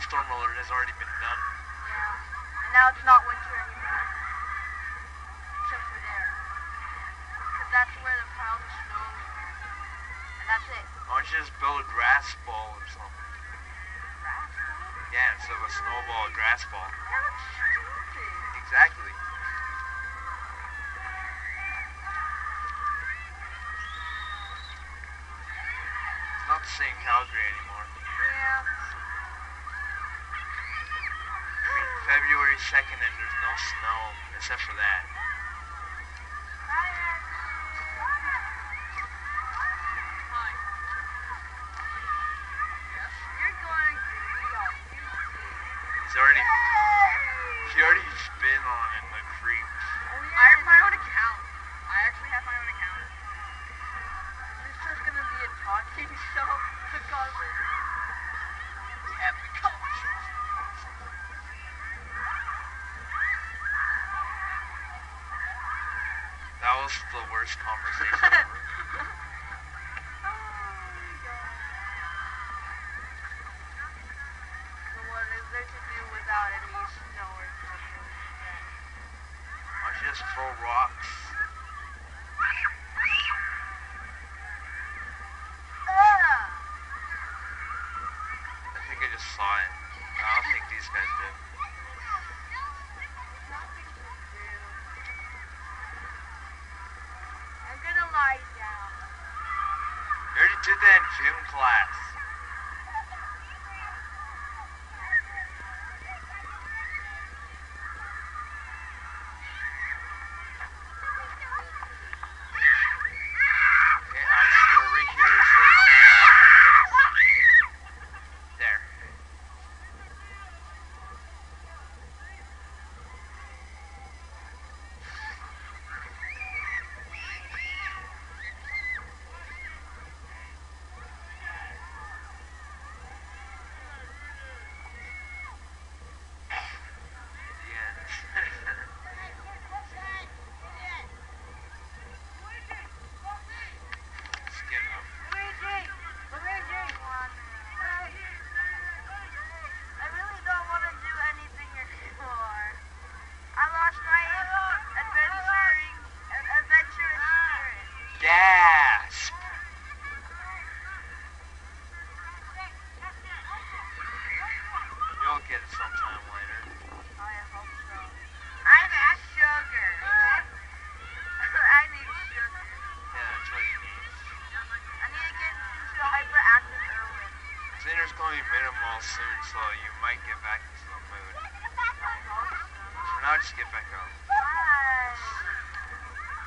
snowstorm alert has already been done. Yeah. And now it's not winter anymore. Except for there. Because that's where the piles of snow And that's it. Why don't you just build a grass ball or something? Grass ball? Yeah, instead of a snowball, a grass ball. Exactly. It's not the same Calgary anymore. Yeah. February 2nd and there's no snow except for that. Hi. You're going to be on YouTube. He's already, he already spin on it like creeps. I have my own account. I actually have my own account. This is just gonna be a talking show because of the epic That was the worst conversation ever. Just throw rocks? I think I just saw it. I don't think these guys did. Do. I'm gonna lie down. You already did that in gym class. Okay, I'm still right here, so it's There. The end. Skin up. I really don't want to do anything anymore. I lost my adventuring, adventurous spirit. Gasp! You'll get it sometime later. Oh, I hope so. I need sugar. I need sugar. Yeah, that's what you need. I need to get into hyperactive Erwin. Dinner's going to be minimal soon, so you might get back into the mood. So. For now, just get back up.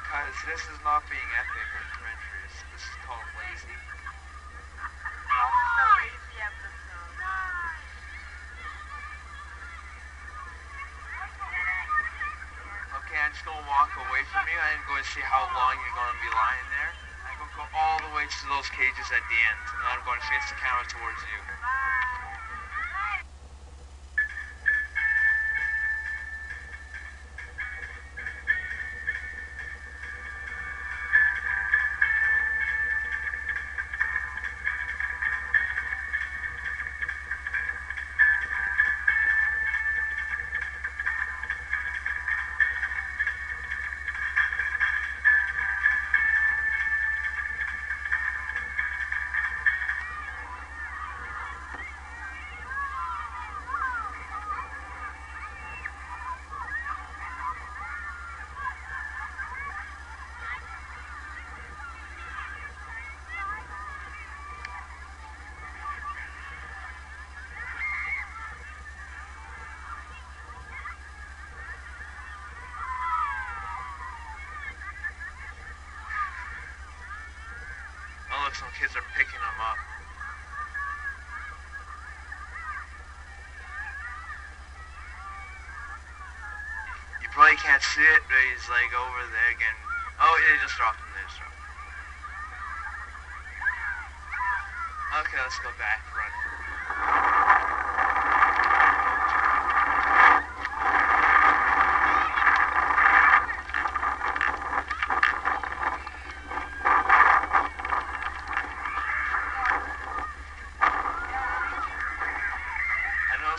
Because this is not being epic or adventurous. This is called lazy. This the lazy episode. Okay, I'm just going to walk away from you and go and see how long you're going to be lying there. I'm going to go all the way to those cages at the end. And I'm going to face the camera towards you. Some kids are picking them up. You probably can't see it, but he's like over there again. Oh, yeah, just dropped him. They just dropped him. Okay, let's go back running.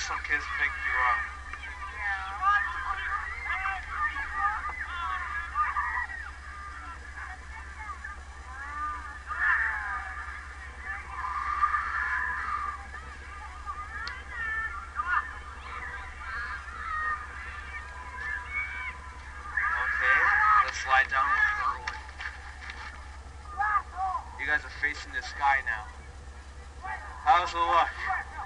Some kids picked you up. Okay, let's slide down. You guys are facing the sky now. How's the look?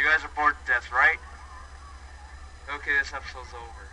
You guys are bored to death, right? Okay, this episode's over.